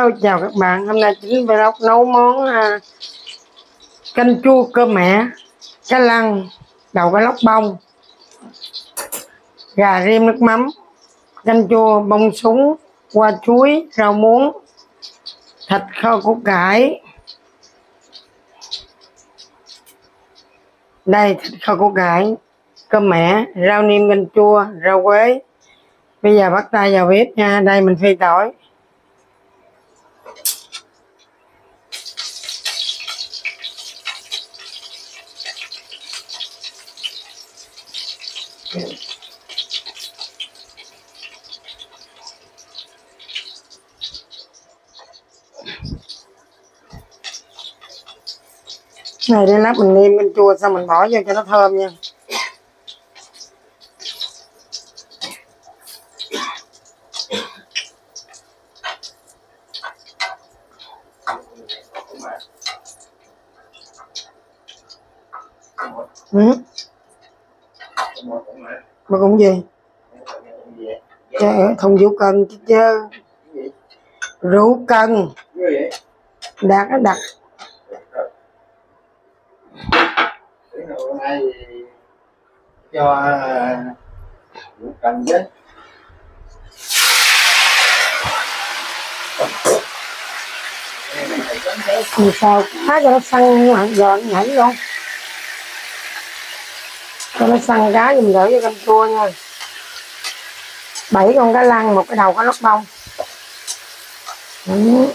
Hello chào các bạn. Hôm nay chính vlog nấu món à, canh chua cơm mẹ cá lăng đậu cá lóc bông gà rim nước mắm canh chua bông súng qua chuối rau muống thịt kho củ cải. Đây thịt kho củ cải cơm mẹ rau niêm canh chua rau quế. Bây giờ bắt tay vào bếp nha đây mình phi tỏi. Này để lát mình nêm bên chua xong mình bỏ vô cho nó thơm nha. Ừ. mà cũng gì? Trời, không vô cần chứ rượu cần đặt đặt cho cần chứ thì sao? Cá cho nó săn mặn giòn nhảy luôn cho nó săn cá thì đỡ cho canh chua nha. Bảy con cá lăng một cái đầu cá lóc bông. Ừ.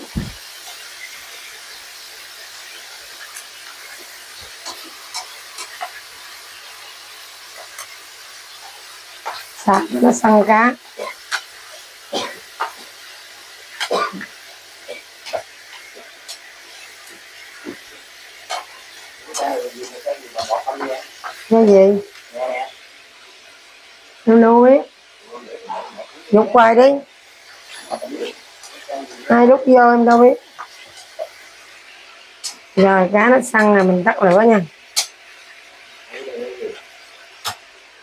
sạc nó săn cá. Cái gì? Nó nuôi. Nhục quay đi. Hai đút vô em đâu biết. Rồi, cá nó săn là mình tắt lửa nha.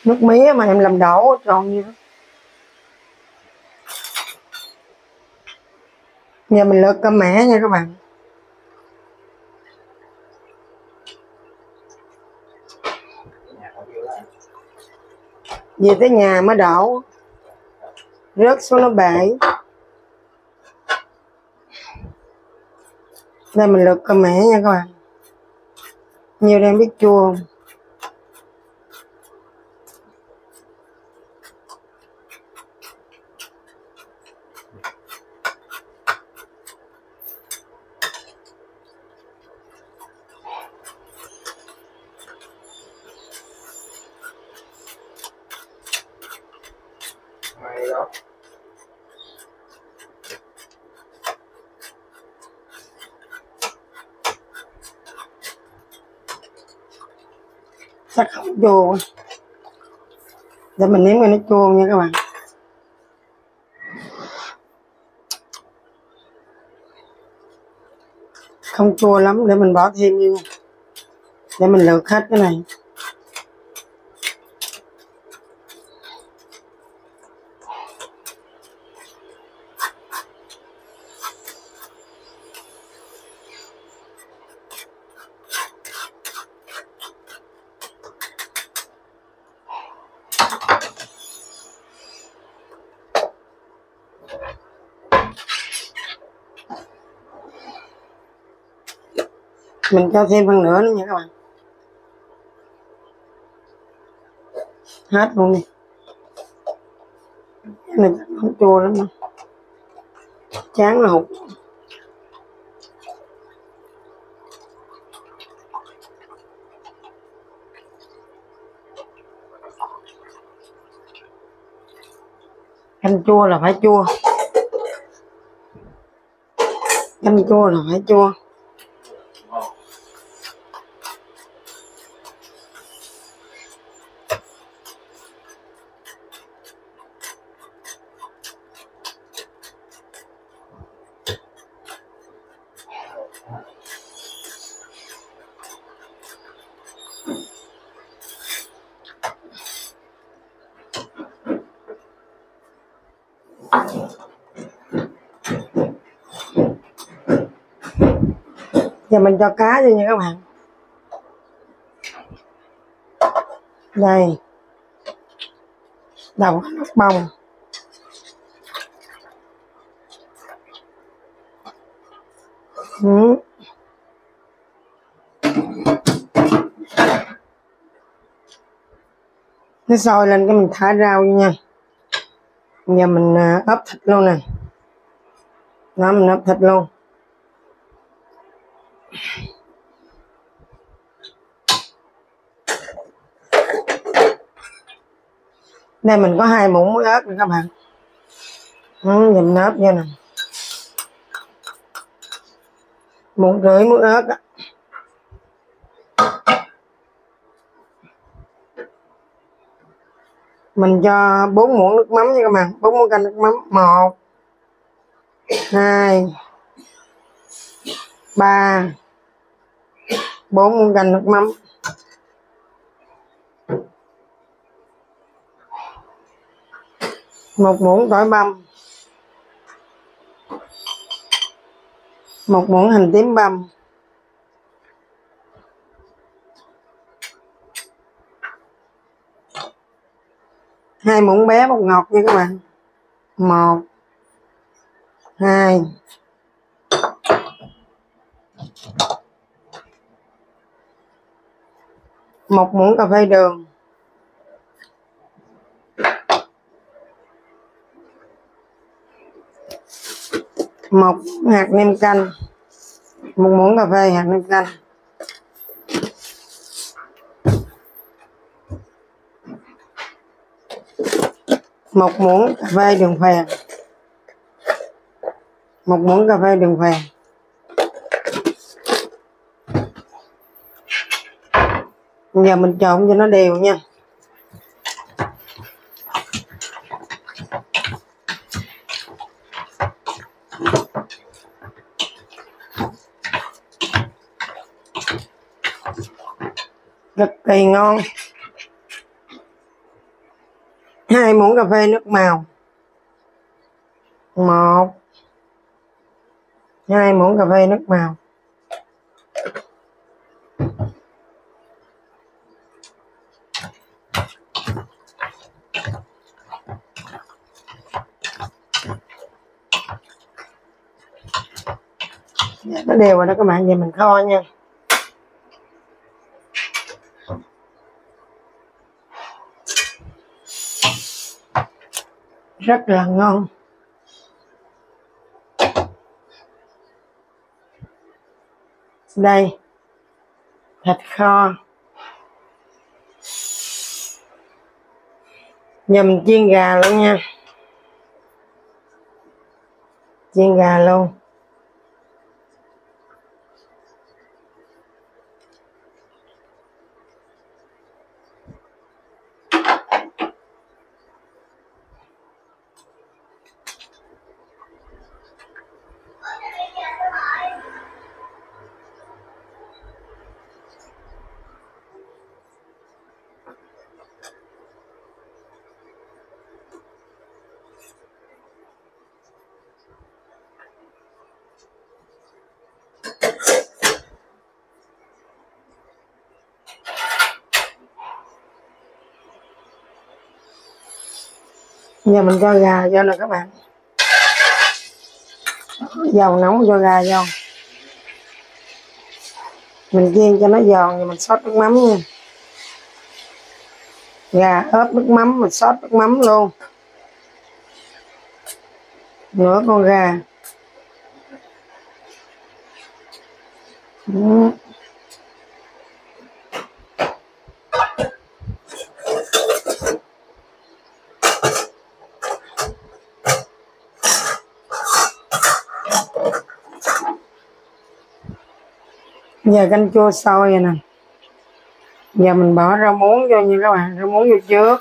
Nước mía mà em làm đổ tròn như đó. Giờ mình lượt cơm mẻ nha các bạn. Về tới nhà mới đổ. Rớt xuống nó bể. Đây mình lượt cơm mẻ nha các bạn. Nhiều đang biết chua không? Chua để mình nếm coi nó chua nha các bạn. Không chua lắm, để mình bỏ thêm vô. Để mình lượt hết cái này. Mình cho thêm phần nữa nữa nha các bạn. Hết luôn đi. Cái này không chua lắm đâu. Chán là hụt. Canh chua là phải chua. Canh chua là phải chua. giờ mình cho cá vô nha các bạn. Đây. Đầu nước bông nó sôi lên cái mình thả rau vô nha. Giờ mình à, ốp thịt luôn nè. Đó mình ốp thịt luôn. Đây mình có hai muỗng muối ớt nè các bạn. Ừ, nhìn mình ốp vô nè. Muỗng rưỡi muối ớt á. Mình cho bốn muỗng nước mắm nha các bạn. Bốn muỗng canh nước mắm. Một, hai, ba, bốn muỗng canh nước mắm. Một muỗng tỏi băm. Một muỗng hành tím băm. Hai muỗng bé bột ngọt nha các bạn. Một, hai. Một muỗng cà phê đường. Một hạt nêm canh. Một muỗng cà phê hạt nêm canh. Một muỗng cà phê đường phèn một muỗng cà phê đường phèn giờ mình trộn cho nó đều nha. Cực kỳ ngon hai muỗng cà phê nước màu. Một. Hai muỗng cà phê nước màu. Nó đều rồi đó các bạn vậy mình kho nha. Rất là ngon. Đây. Thịt kho. Nhầm chiên gà luôn nha. Chiên gà luôn. Giờ mình cho gà vô nè các bạn. Dầu nóng cho gà vô mình chiên cho nó giòn rồi mình sốt nước mắm nha. Gà ớt nước mắm, mình sốt nước mắm luôn. Nửa con gà. Ừ. giờ canh chua sôi rồi nè. Giờ mình bỏ rau muống vô nha các bạn, rau muống vô trước.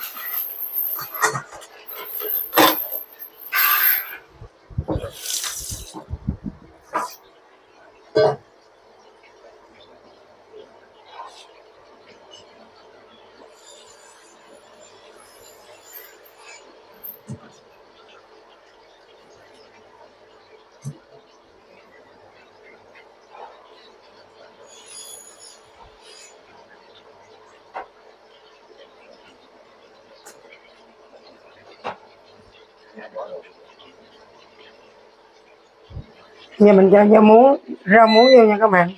giờ mình cho rau muống rau muống vô nha các bạn.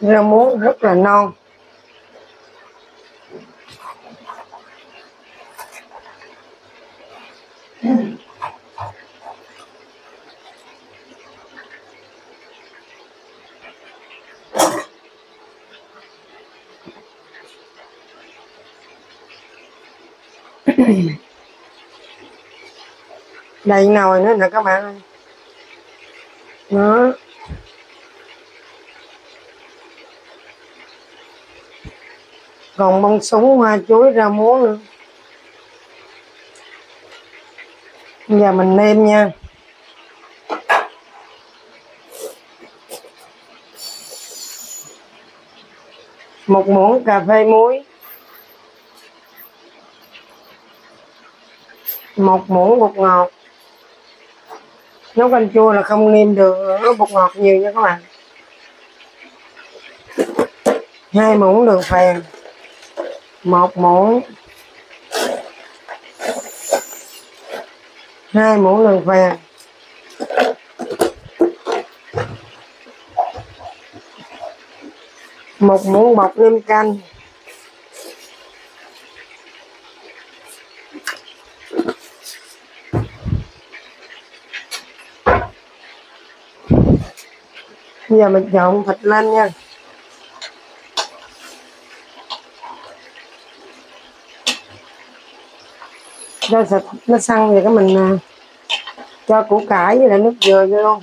Rau muống rất là non. đầy nồi nữa nè, các bạn ơi. Đó. Còn bông súng, hoa chuối ra muống nữa. Giờ mình nêm nha. Một muỗng cà phê muối. Một muỗng bột ngọt. Nấu canh chua là không nêm được nó bột ngọt nhiều nha các bạn. Hai muỗng đường phèn. Một muỗng. Hai muỗng đường phèn. Một muỗng bột nêm canh. Giờ mình trộn thịt lên nha. Cho thịt nó săn rồi cái mình à, cho củ cải với lại nước dừa vô. luôn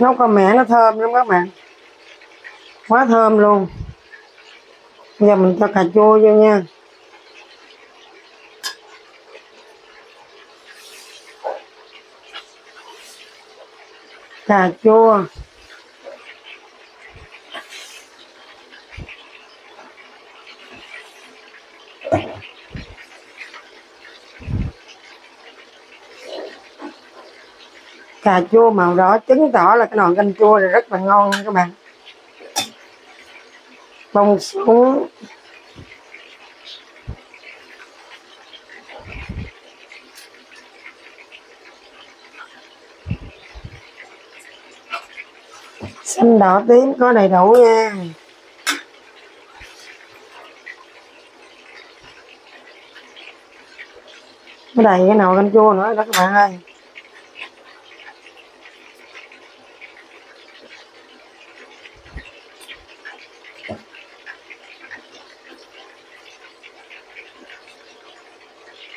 nấu con mẹ nó thơm lắm các bạn. Quá thơm luôn. Bây giờ mình cho cà chua vô nha. Cà chua. Cà chua màu đỏ chứng tỏ là cái nồi canh chua này rất là ngon nha các bạn. Bông xuống xanh đỏ tím, có đầy đủ nha. Có đầy cái nồi canh chua nữa đó các bạn ơi.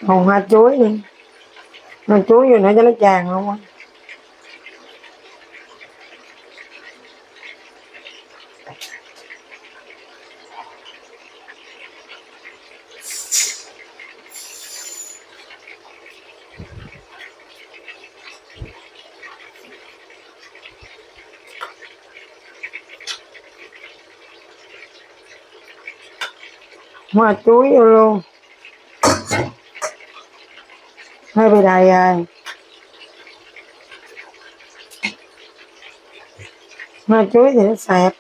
Còn hoa chuối đi. Hoa chuối vô nữa cho nó tràn không á. Hoa chuối vô luôn hơi bị đầy rồi hoa chuối thì nó sẹp,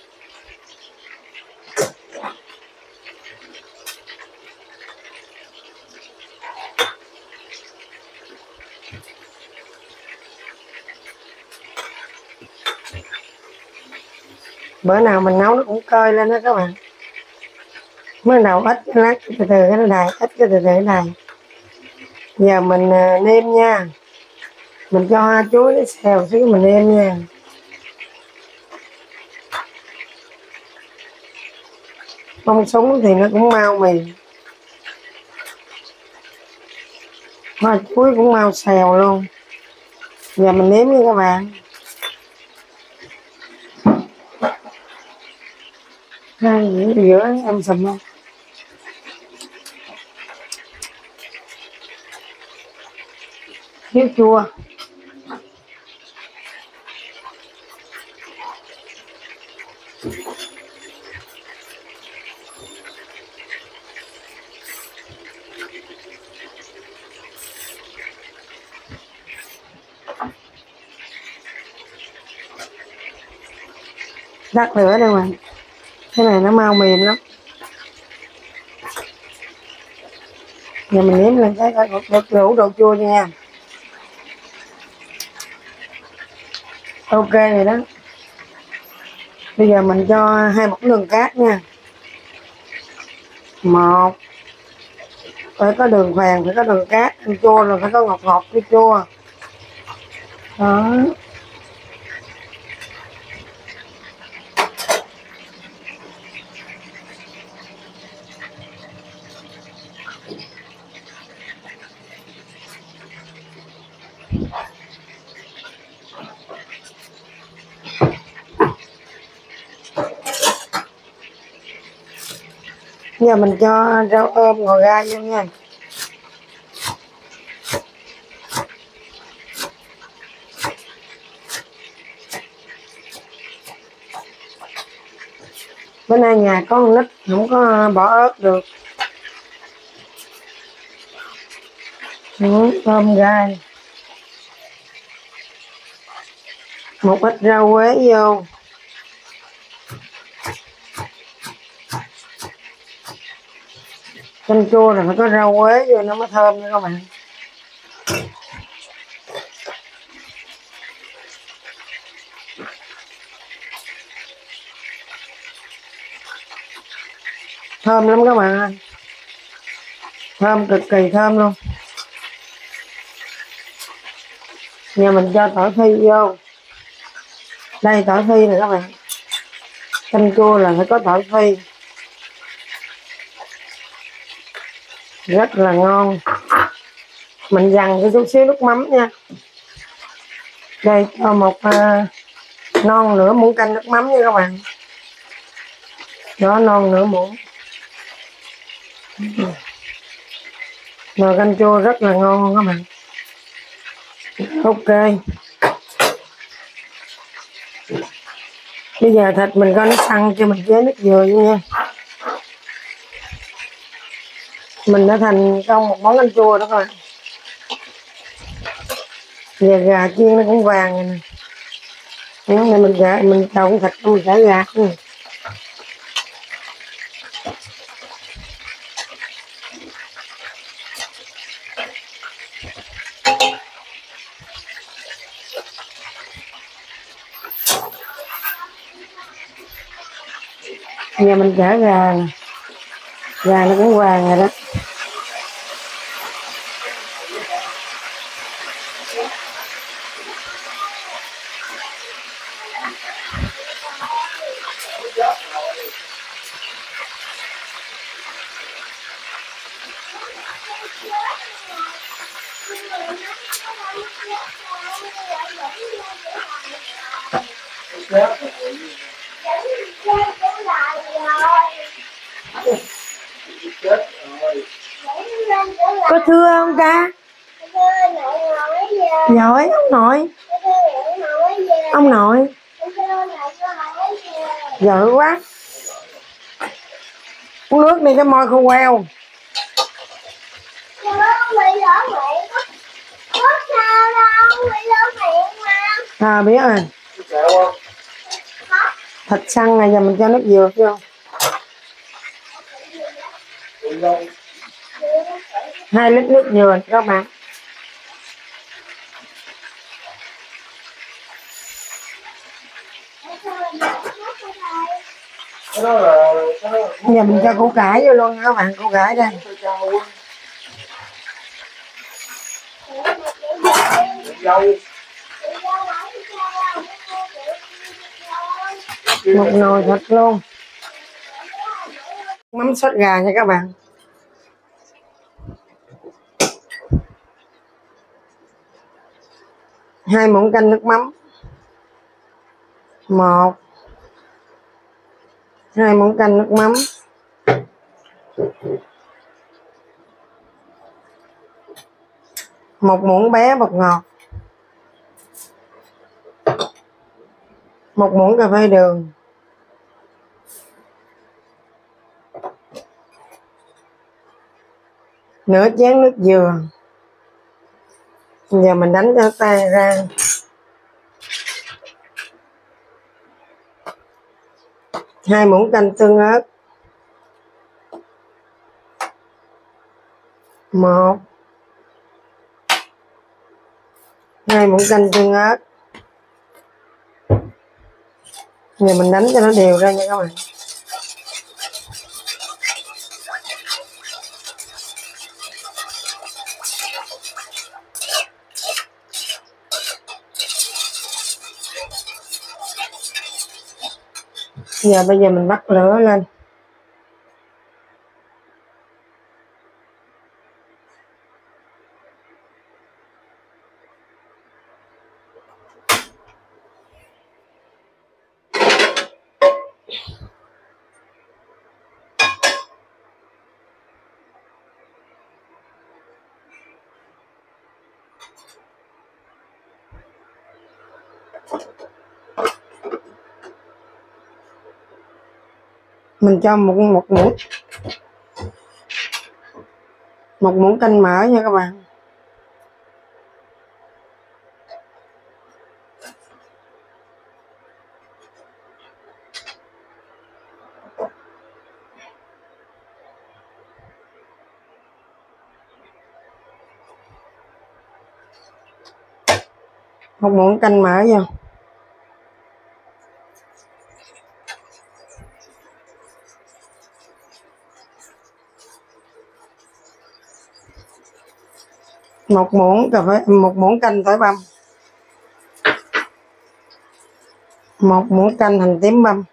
bữa nào mình nấu nó cũng cơi lên đó các bạn. Mới đầu ít lát từ từ cái nó đầy ít cái từ từ cái đầy giờ mình à, nêm nha. Mình cho hoa chuối để xèo xíu mình nêm nha. Bông súng thì nó cũng mau mì. Hoa chuối cũng mau xèo luôn. Giờ mình nếm đi các bạn. Hai, giữa giữa, em sầm không? Thiếu chua đắt lửa đây mà. Cái này nó mau mềm lắm. Giờ mình nếm lên cái coi đủ độ chua nha. Ok rồi đó. Bây giờ mình cho hai muỗng đường cát nha. Một, phải có đường vàng, phải có đường cát. Ăn chua rồi phải có ngọt ngọt với chua. Đó. Giờ mình cho rau ôm ngồi gai vô nha. Bữa nay nhà có con nít không có bỏ ớt được. Ừ, ôm gai. Một ít rau quế vô. Canh chua là phải có rau quế vô nó mới thơm nha các bạn. Thơm lắm các bạn ơi. Thơm cực kỳ thơm luôn. Nhà mình cho tỏi phi vô. Đây tỏi phi này các bạn. Canh chua là phải có tỏi phi. Rất là ngon. Mình dằn cái chút xíu nước mắm nha. Đây cho một uh, non nửa muỗng canh nước mắm nha các bạn. Đó non nửa muỗng. Nồi canh chua rất là ngon các bạn. Ok. Bây giờ thịt mình có nước săn cho mình chế nước dừa vô nha. Mình đã thành công một món canh chua đó rồi. Giờ gà chiên nó cũng vàng rồi nè. Đó, này mình gà mình trộn thịt mình sẽ gà ừ. giờ mình chở gà gà nó cũng vàng rồi đó. Có thưa không ta? Giỏi, ông nội. Ông nội. Giỏi quá. Uống nước đi, cái môi khô queo. À biết rồi. Thịt xăng này giờ mình cho nước dừa vô hai lít nước dừa các bạn. Cái giờ mình cho củ cải vô luôn các bạn củ cải đây. Một nồi thịt luôn. Mắm sốt gà nha các bạn. Hai muỗng canh nước mắm. Một. Hai muỗng canh nước mắm. Một muỗng bé bột ngọt. Một muỗng cà phê đường. Nửa chén nước dừa giờ mình đánh cho tay ra. Hai muỗng canh tương ớt. Một. Hai muỗng canh tương ớt. Giờ mình đánh cho nó đều ra nha các bạn. Giờ bây giờ mình bắt lửa lên. Mình cho một một muỗng. Một muỗng canh mỡ nha các bạn. Một muỗng canh mỡ vô. Một muỗng cà phê, một muỗng canh tỏi băm. Một muỗng canh hành tím băm.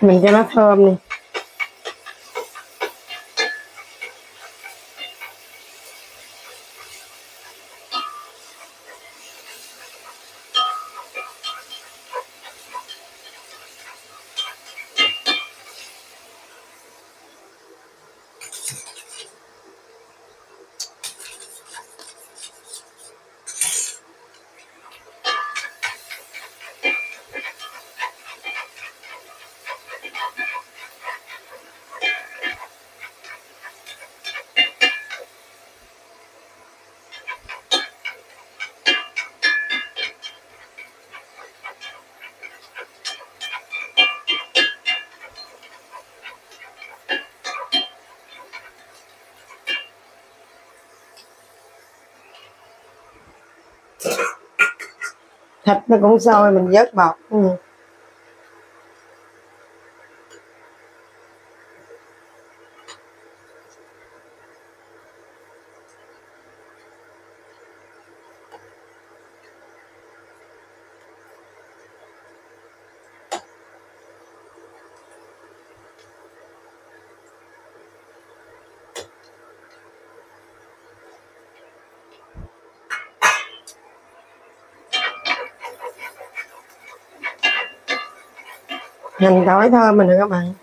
Mình cho nó thơm đi. Thịt nó cũng sôi mình vớt bọt ừ. Hành tỏi thơm mình nè các bạn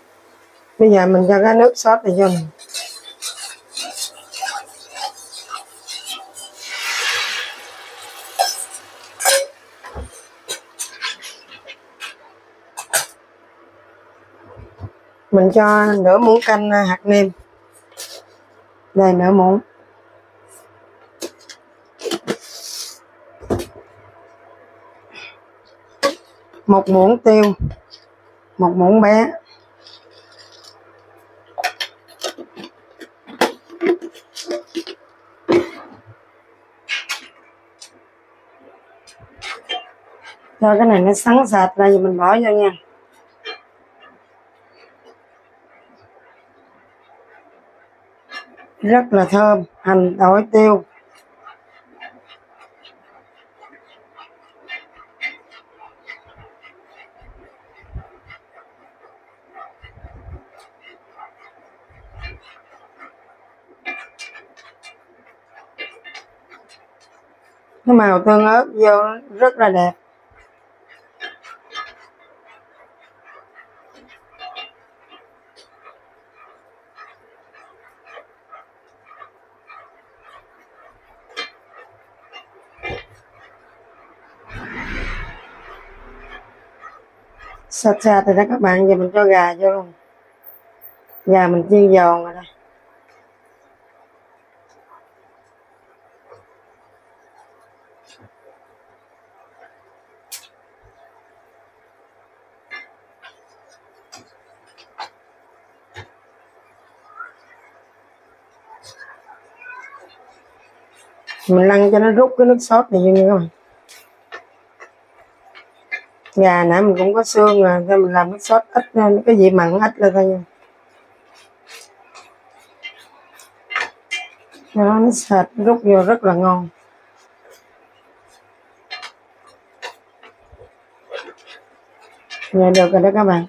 bây giờ mình cho cái nước sốt này vô mình mình cho nửa muỗng canh à, hạt nêm. Đây, nửa muỗng. Một muỗng tiêu một muỗng bé. Cho cái này nó sắn sệt ra thì mình bỏ vô nha. Rất là thơm, hành tỏi tiêu. Cái màu tương ớt vô rất là đẹp. Sạch sạch rồi đó các bạn, giờ mình cho gà vô luôn. Gà mình chiên giòn rồi đây mình lăn cho nó rút cái nước sốt này vô nha các bạn. Gà nãy mình cũng có xương rồi, nên mình làm nước sốt ít nên cái vị mặn ít lên thôi nha. Cho nó nó sệt, rút vô rất là ngon. Dạ được rồi đó các bạn.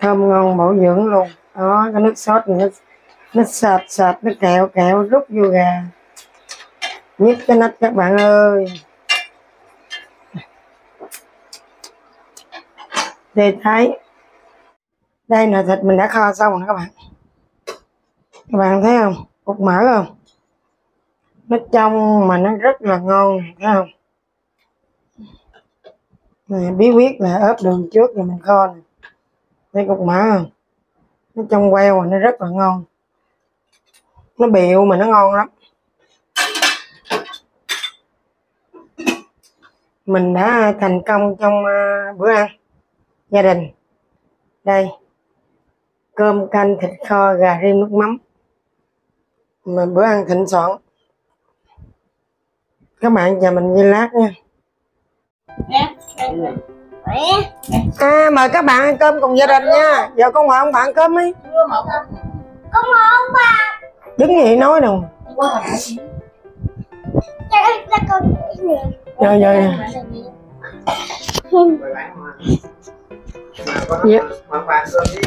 Thơm ngon bổ dưỡng luôn. Đó, cái nước sốt này nó nó sệt sệt nó kẹo kẹo rút vô gà. Nhức cái nách các bạn ơi. Để thấy đây là thịt mình đã kho xong rồi các bạn. Các bạn thấy không? Cục mỡ không? Nó trong mà nó rất là ngon thấy không? Này, bí quyết là ướp đường trước rồi mình kho này thấy cục mỡ không? Nó trong queo mà nó rất là ngon nó bèo mà nó ngon lắm. Mình đã thành công trong à, bữa ăn gia đình. Đây, cơm canh, thịt kho, gà ri, nước mắm. Mà bữa ăn thịnh soạn. Các bạn chờ mình giây lát nha. À mời các bạn ăn cơm cùng gia đình nha. Giờ con mời ông bạn cơm đi. Con ngon bà? Đứng vậy nói đâu. Rồi rồi dạ. Bạn cơm đi.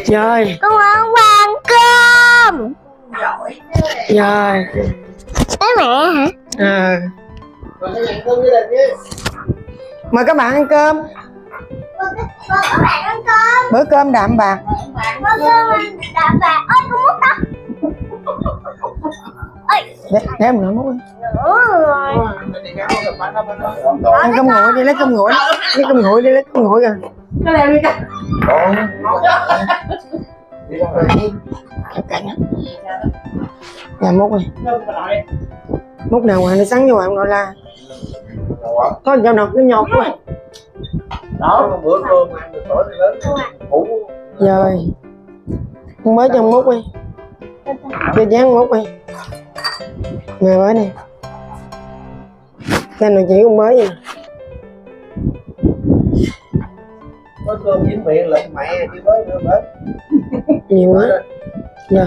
rồi Con ăn cơm. Rồi Với mẹ hả? chứ. mời các bạn ăn cơm. Bữa cơm đạm bạc. Con cơm đạm bạc. Ôi con mút đó Nói nữa đi đó. ăn cơm nguội đi lấy cơm nguội lấy cơm nguội đi lấy cơm nguội rồi. Đi rồi. Ở cạnh á nhà múc đi múc nào ngoài nó sắn vô ngoài ông nội la có dao nọc nó nhọt quá Đó, một bữa cơm ăn được tối lớn. Rồi con mới cho múc đi cho dán múc đi mời mới đi cái này chỉ con mới gì có cơm dính miệng lận mẹ chứ bớt nữa bớt. nhiều quá. Rồi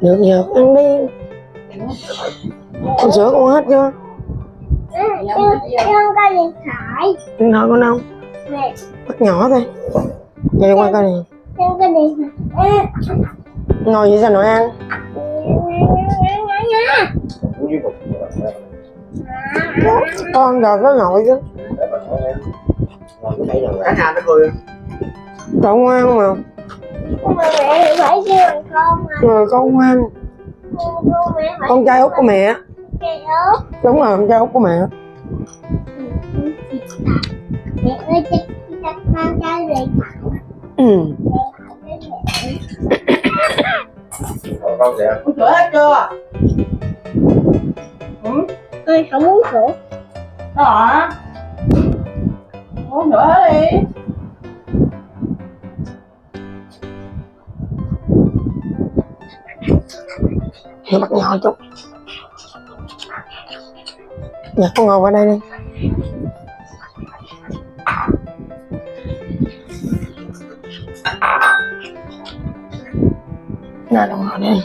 được giờ ăn đi. Con sữa con hết chưa? Em không có điện thoại ăn thôi con không Nè bắt nhỏ thôi. Vậy qua coi này em có điện thoại ngồi vậy sao nội ăn. Con giờ có nội chứ. Cả nhà nó cười. cậu ngoan mà. Con mẹ mẹ phải kêu bằng con mà rồi con ngoan. Con con trai út của mẹ. Đúng rồi con trai út của mẹ. Mẹ ơi chắc chắc mang cái về ừ. Con kìa. Uống sữa hết chưa? Tôi không muốn sữa Đó hả? Uống sữa hết đi nó bắt nhỏ chút dạ con ngồi qua đây đi nè đồng ngồi đây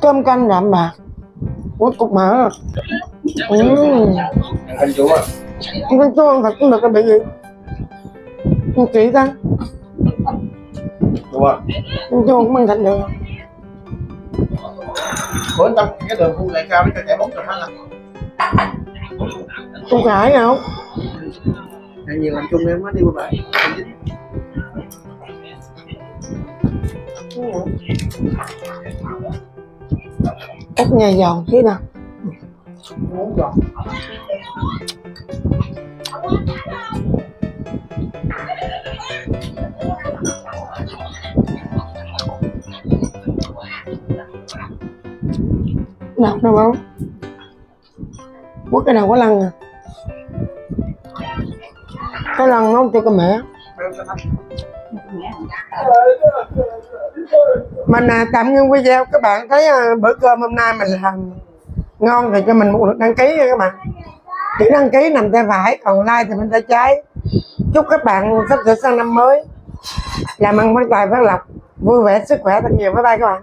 cơm canh đạm bạc. Quất cục mỡ ừ. Ăn canh chúa. Con chua thật cũng được cái bị gì? Con chị ta. Đúng không Con chú không mang thịt được. Bữa trong cái đường khu lại cao nó cho chạy bốn chục hết là Con cãi không hay nhiều làm chung em mới đi qua bãi. Cắt nhà giòn thế nào. Muốn Đọc đâu không Quất cái nào có lăn à? Cái lăng nó cho cái mẹ mình à, tạm ngưng video các bạn thấy à, bữa cơm hôm nay mình làm ngon thì cho mình một lượt đăng ký nha các bạn. Chỉ đăng ký nằm tay phải còn like thì bên tay trái. Chúc các bạn sắp sửa sang năm mới. Làm ăn phát tài phát lộc vui vẻ sức khỏe thật nhiều. Bye bye các bạn.